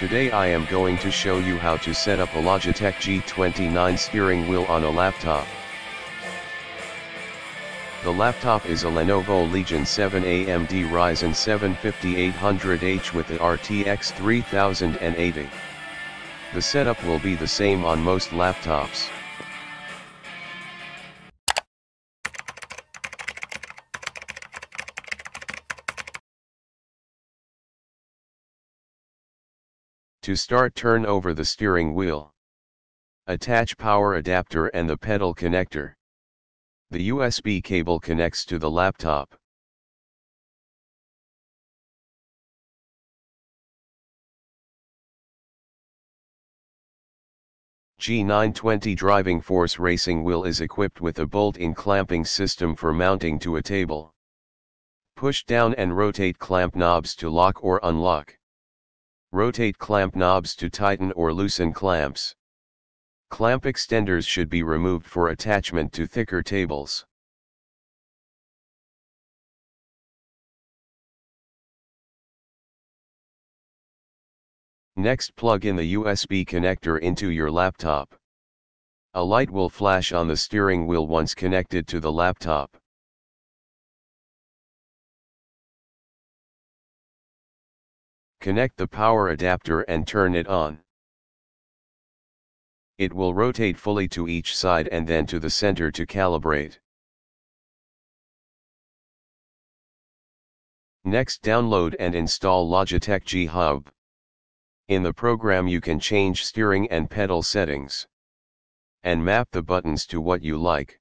Today I am going to show you how to set up a Logitech G29 steering wheel on a laptop. The laptop is a Lenovo Legion 7 AMD Ryzen 7 5800H with the RTX 3080. The setup will be the same on most laptops. To start turn over the steering wheel. Attach power adapter and the pedal connector. The USB cable connects to the laptop. G920 driving force racing wheel is equipped with a bolt-in clamping system for mounting to a table. Push down and rotate clamp knobs to lock or unlock. Rotate clamp knobs to tighten or loosen clamps. Clamp extenders should be removed for attachment to thicker tables. Next plug in the USB connector into your laptop. A light will flash on the steering wheel once connected to the laptop. Connect the power adapter and turn it on. It will rotate fully to each side and then to the center to calibrate. Next download and install Logitech G Hub. In the program you can change steering and pedal settings. And map the buttons to what you like.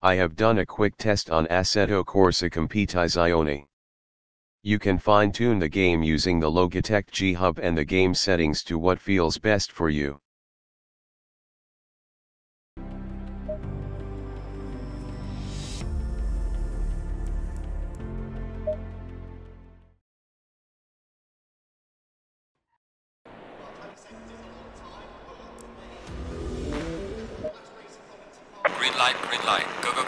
I have done a quick test on Assetto Corsa Competizione. You can fine-tune the game using the Logitech G Hub and the game settings to what feels best for you. Green light, green light. Go, go.